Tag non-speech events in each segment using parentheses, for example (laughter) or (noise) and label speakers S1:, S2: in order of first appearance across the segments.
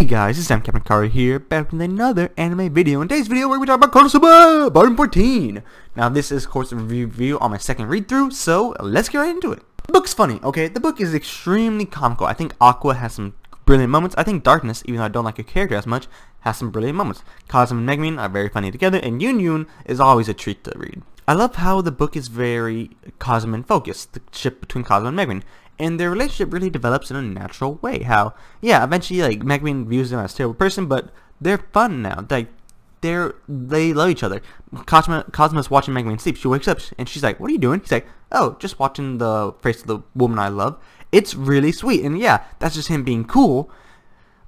S1: Hey guys, it's Sam Captain Kara here, back with another anime video. In today's video, we're going to talk about Konosuba, Volume 14. Now, this is, of course, a review on my second read-through, so let's get right into it. The book's funny, okay? The book is extremely comical. I think Aqua has some brilliant moments. I think Darkness, even though I don't like her character as much, has some brilliant moments. Kazuma and Megumin are very funny together, and Yun Yun is always a treat to read. I love how the book is very Kazuma focused, the ship between Kazuma and Megumin and their relationship really develops in a natural way. How, yeah, eventually, like, Megumin views them as a terrible person, but they're fun now. Like, they're, they love each other. Kazuma, Kazuma's watching Megumin sleep. She wakes up, and she's like, what are you doing? He's like, oh, just watching the face of the woman I love. It's really sweet, and yeah, that's just him being cool,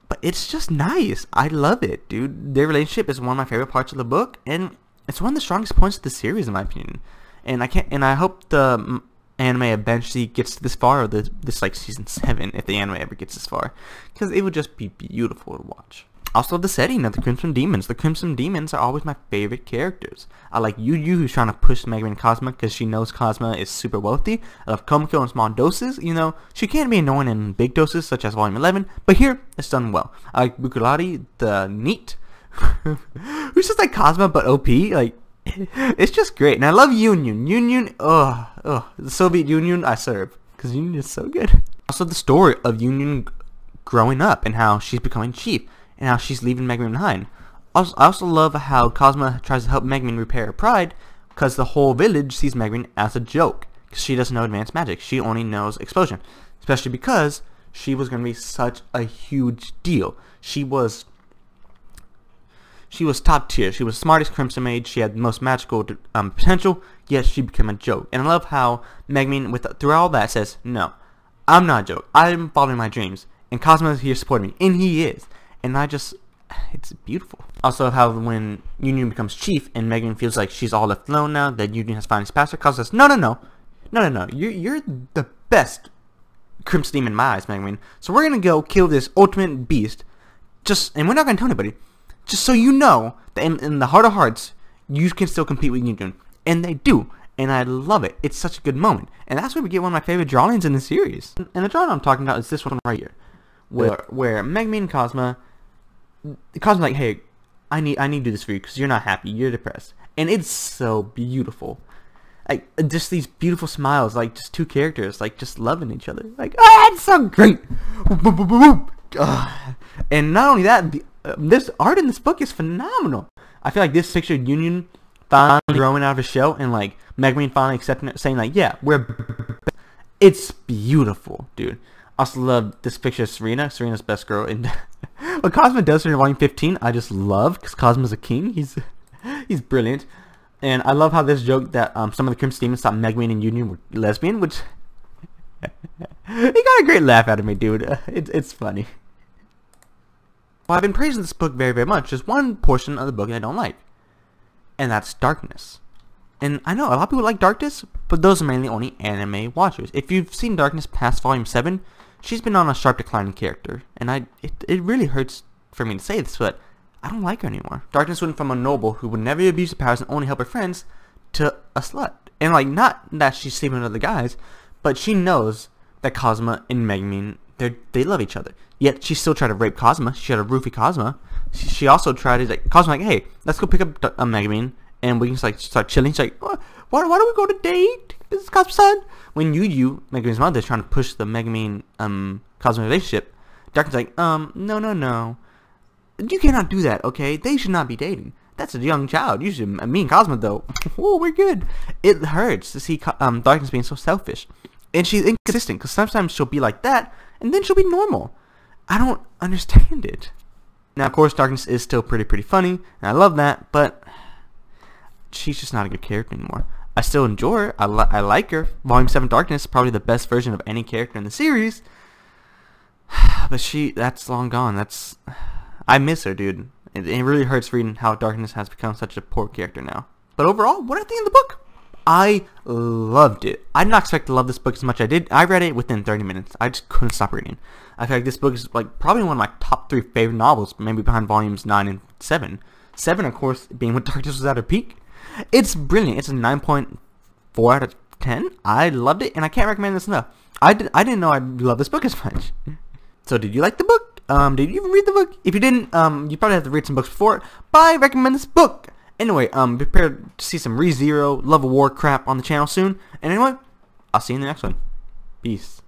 S1: but it's just nice. I love it, dude. Their relationship is one of my favorite parts of the book, and it's one of the strongest points of the series, in my opinion. And I can't, and I hope the mm, anime eventually gets this far, or this, this like season 7, if the anime ever gets this far, because it would just be beautiful to watch. Also, the setting of the Crimson Demons. The Crimson Demons are always my favorite characters. I like Yuiyui, who's trying to push Megumin and Kazuma because she knows Kazuma is super wealthy. I love Komekko in small doses. You know, she can be annoying in big doses, such as Volume 11, but here, it's done well. I like Bukkorori, the NEET, (laughs) who's just like Cosma, but OP. Like, (laughs) it's just great. And I love Yunyun. Yunyun, ugh, ugh. The Soviet Union, I serve. Because Yunyun is so good. Also, the story of Yunyun growing up and how she's becoming chief and how she's leaving Megumin behind. Also, I also love how Kazuma tries to help Megumin repair her pride because the whole village sees Megumin as a joke. Because she doesn't know advanced magic. She only knows explosion. Especially because she was going to be such a huge deal. She was she was top tier. She was smartest Crimson Mage. She had the most magical um, potential, yet she became a joke. And I love how Megumin, with through all that, says, no, I'm not a joke. I'm following my dreams. And Kazuma is here supporting me. And he is. And I just, it's beautiful. Also how when Yunyun becomes chief and Megumin feels like she's all left alone now, that Yunyun has finally passed her, Kazuma says, no, no, no. No, no, no. You're, you're the best Crimson Demon in my eyes, Megumin. So we're going to go kill this ultimate beast. Just, and we're not going to tell anybody just so you know that in, in the heart of hearts, you can still compete with Yunyun. And they do. And I love it. It's such a good moment. And that's where we get one of my favorite drawings in the series. And the drawing I'm talking about is this one right here. Where, where Megumin and Kazuma, Kazuma's like, hey, I need, I need to do this for you because you're not happy. You're depressed. And it's so beautiful. Like, just these beautiful smiles, like, just two characters, like, just loving each other. Like, oh, it's so great! and not only that, the this art in this book is phenomenal. I feel like this picture of Yunyun finally growing out of a shell and like Megumin finally accepting it, saying like, yeah, we're. It's beautiful, dude. I also love this picture of Serena. Serena's best girl. And (laughs) what Kazuma does in Volume 15, I just love because Kazuma's a king. He's (laughs) he's brilliant. And I love how this joke that um, some of the Crimson Demons thought Megumin and Yunyun were lesbian, which (laughs) he got a great laugh out of me, dude. It's it's funny. Well, I've been praising this book very, very much. There's one portion of the book that I don't like, and that's darkness. And I know a lot of people like Darkness, but those are mainly only anime watchers. If you've seen Darkness past Volume 7, she's been on a sharp decline in character. And I, it, it really hurts for me to say this, but I don't like her anymore. Darkness went from a noble who would never abuse her powers and only help her friends to a slut. And like, not that she's sleeping with other guys, but she knows that Kazuma and Megumin they they love each other. Yet she still tried to rape Kazuma. She had a roofie Kazuma. She, she also tried to like Kazuma like, hey, let's go pick up a uh, and we can just, like start chilling. She's like, why, why, don't we go to date? This is Kazuma's son. When Yuiyui, Megumin's mother, is trying to push the Megumin um Kazuma relationship, Darkness like, um, no, no, no, you cannot do that. Okay, they should not be dating. That's a young child. You should. Me and Kazuma though. (laughs) oh, we're good. It hurts to see um Darkness being so selfish, and she's inconsistent because sometimes she'll be like that, and then she'll be normal. I don't understand it. Now, of course, Darkness is still pretty, pretty funny, and I love that, but she's just not a good character anymore. I still enjoy her. I, li I like her. Volume 7 Darkness, probably the best version of any character in the series. (sighs) But she, that's long gone. That's, I miss her, dude. It, it really hurts reading how Darkness has become such a poor character now. But overall, what do I think of the book? I loved it. I did not expect to love this book as much as I did. I read it within 30 minutes. I just couldn't stop reading. I feel like this book is like probably one of my top three favorite novels, maybe behind volumes 9 and 7. 7, of course, being when Darkness was at her peak. It's brilliant. It's a 9.4 out of 10. I loved it, and I can't recommend this enough. I, did, I didn't know I loved this book as much. (laughs) So did you like the book? Um, did you even read the book? If you didn't, um, you probably have to read some books before it. But I recommend this book. Anyway, um, prepare to see some ReZero, Love of War crap on the channel soon. And anyway, I'll see you in the next one. Peace.